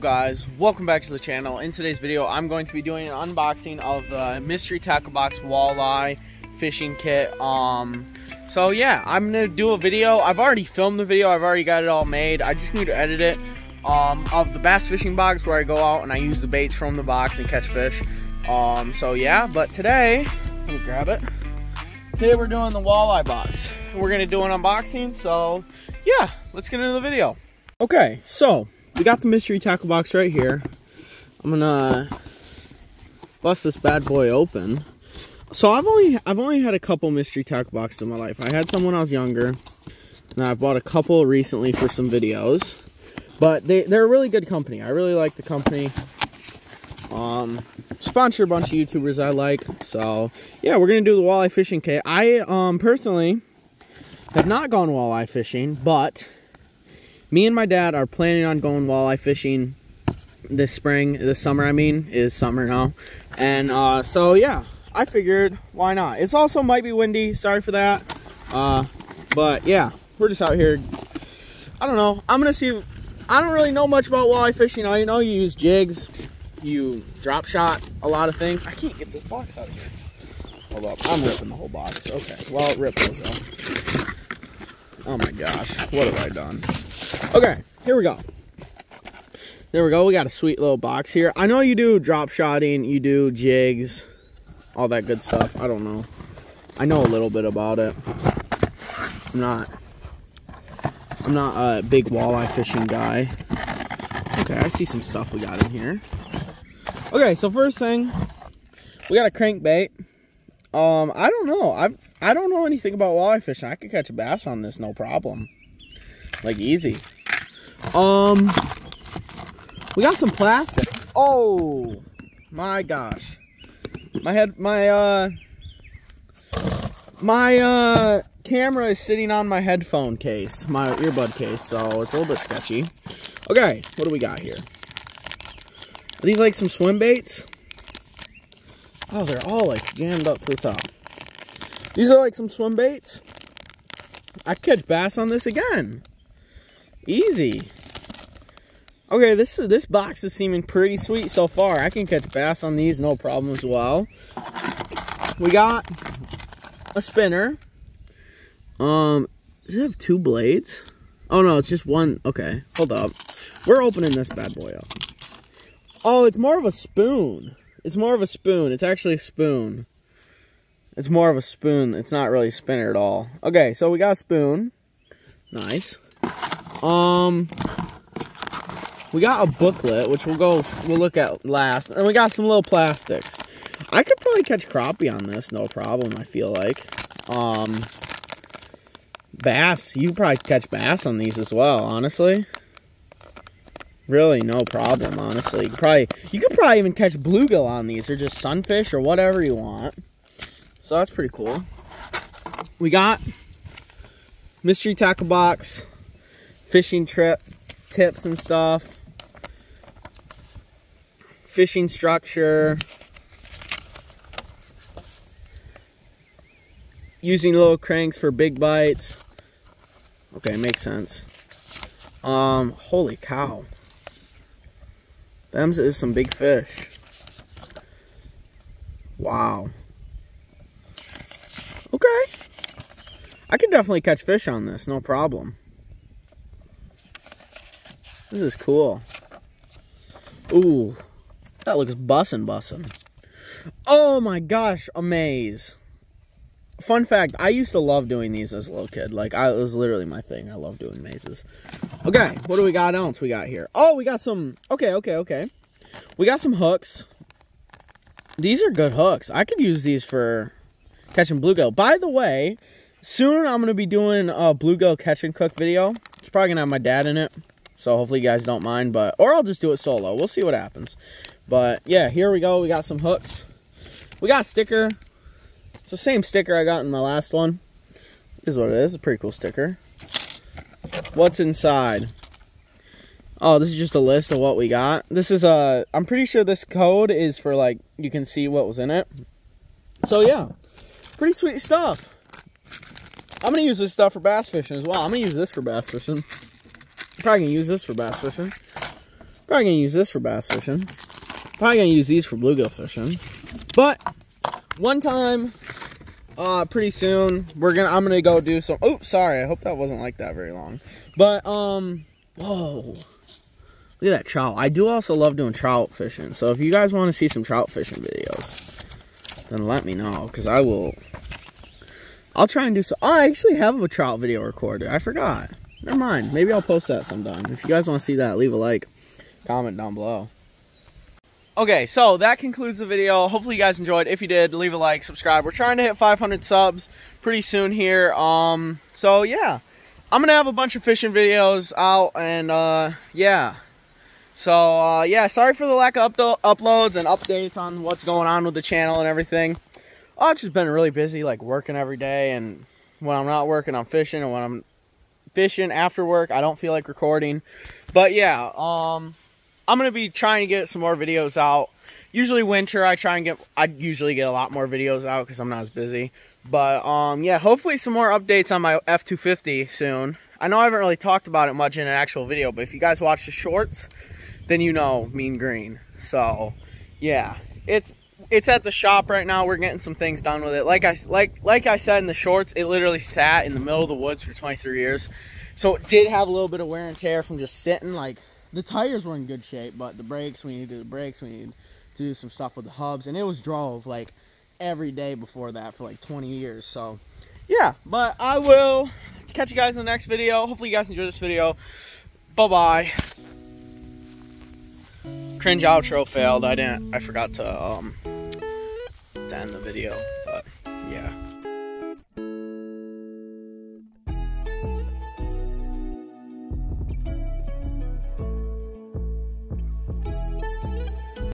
guys? Welcome back to the channel. In today's video i'm going to be doing an unboxing of the mystery tackle box walleye fishing kit. Um so yeah i'm gonna do a video. I've already filmed the video. I've already got it all made. I just need to edit it um of the bass fishing box where i go out and i use the baits from the box and catch fish. Um so yeah but today let me grab it. Today we're doing the walleye box. We're gonna do an unboxing so yeah let's get into the video. Okay so we got the mystery tackle box right here. I'm gonna bust this bad boy open. So I've only I've only had a couple mystery tackle boxes in my life. I had some when I was younger, and I bought a couple recently for some videos. But they they're a really good company. I really like the company. Um, sponsor a bunch of YouTubers I like. So yeah, we're gonna do the walleye fishing kit. I um personally have not gone walleye fishing, but me and my dad are planning on going walleye fishing this spring, this summer, I mean, is summer now. And uh, so, yeah, I figured, why not? It's also might be windy, sorry for that. Uh, but yeah, we're just out here. I don't know, I'm gonna see, I don't really know much about walleye fishing. I know you use jigs, you drop shot a lot of things. I can't get this box out of here. Hold up, I'm ripping the whole box. Okay, well, rip those out. Oh my gosh, what have I done? Okay, here we go. There we go. We got a sweet little box here. I know you do drop shotting, you do jigs, all that good stuff. I don't know. I know a little bit about it. I'm not I'm not a big walleye fishing guy. Okay, I see some stuff we got in here. Okay, so first thing, we got a crankbait. Um, I don't know. I I don't know anything about walleye fishing. I could catch a bass on this, no problem. Like easy. Um, we got some plastics. Oh my gosh, my head, my uh, my uh, camera is sitting on my headphone case, my earbud case, so it's a little bit sketchy. Okay, what do we got here? Are these like some swim baits? Oh, they're all like jammed up to the top. These are like some swim baits. I catch bass on this again. Easy. Okay, this is this box is seeming pretty sweet so far. I can catch bass on these, no problem as well. We got a spinner. Um, does it have two blades? Oh no, it's just one. Okay, hold up. We're opening this bad boy up. Oh, it's more of a spoon. It's more of a spoon. It's actually a spoon. It's more of a spoon. It's not really a spinner at all. Okay, so we got a spoon. Nice. Um, we got a booklet, which we'll go, we'll look at last. And we got some little plastics. I could probably catch crappie on this, no problem, I feel like. Um, bass, you probably catch bass on these as well, honestly. Really, no problem, honestly. You could probably, you could probably even catch bluegill on these, or just sunfish, or whatever you want. So that's pretty cool. We got mystery tackle box, fishing trip tips and stuff, fishing structure, using little cranks for big bites. Okay, makes sense. Um, holy cow. Them's is some big fish. Wow. Okay. I can definitely catch fish on this, no problem. This is cool. Ooh, that looks bussin' bussin'. Oh my gosh, a maze. Fun fact, I used to love doing these as a little kid. Like, I, it was literally my thing. I love doing mazes. Okay, what do we got else we got here? Oh, we got some, okay, okay, okay. We got some hooks. These are good hooks. I could use these for catching bluegill. By the way, soon I'm going to be doing a bluegill catch and cook video. It's probably going to have my dad in it. So hopefully you guys don't mind, but or I'll just do it solo. We'll see what happens. But yeah, here we go. We got some hooks. We got sticker. It's the same sticker I got in the last one. Is what it is. a pretty cool sticker. What's inside? Oh, this is just a list of what we got. This is a. I'm pretty sure this code is for like you can see what was in it. So yeah, pretty sweet stuff. I'm gonna use this stuff for bass fishing as well. I'm gonna use this for bass fishing. Probably gonna use this for bass fishing. Probably gonna use this for bass fishing. Probably gonna use these for bluegill fishing. But one time, uh, pretty soon, we're gonna I'm gonna go do some. Oh, sorry. I hope that wasn't like that very long. But um, whoa. Look at that trout. I do also love doing trout fishing. So if you guys want to see some trout fishing videos, then let me know. Because I will... I'll try and do so. Oh, I actually have a trout video recorded. I forgot. Never mind. Maybe I'll post that sometime. If you guys want to see that, leave a like. Comment down below. Okay, so that concludes the video. Hopefully you guys enjoyed. If you did, leave a like, subscribe. We're trying to hit 500 subs pretty soon here. Um, so yeah, I'm gonna have a bunch of fishing videos out, and uh, yeah. So uh, yeah, sorry for the lack of up uploads and updates on what's going on with the channel and everything. I've just been really busy, like working every day, and when I'm not working, I'm fishing, and when I'm fishing after work, I don't feel like recording. But yeah, um, I'm gonna be trying to get some more videos out. Usually winter, I try and get, I usually get a lot more videos out because I'm not as busy. But um, yeah, hopefully some more updates on my F250 soon. I know I haven't really talked about it much in an actual video, but if you guys watch the shorts, then you know mean green. So yeah, it's it's at the shop right now. We're getting some things done with it. Like I like like I said in the shorts, it literally sat in the middle of the woods for 23 years. So it did have a little bit of wear and tear from just sitting. Like the tires were in good shape, but the brakes, we need to do the brakes, we need to do some stuff with the hubs, and it was drove like every day before that for like 20 years. So yeah, but I will catch you guys in the next video. Hopefully you guys enjoyed this video. Bye bye cringe outro failed. I didn't. I forgot to um to end the video, but yeah.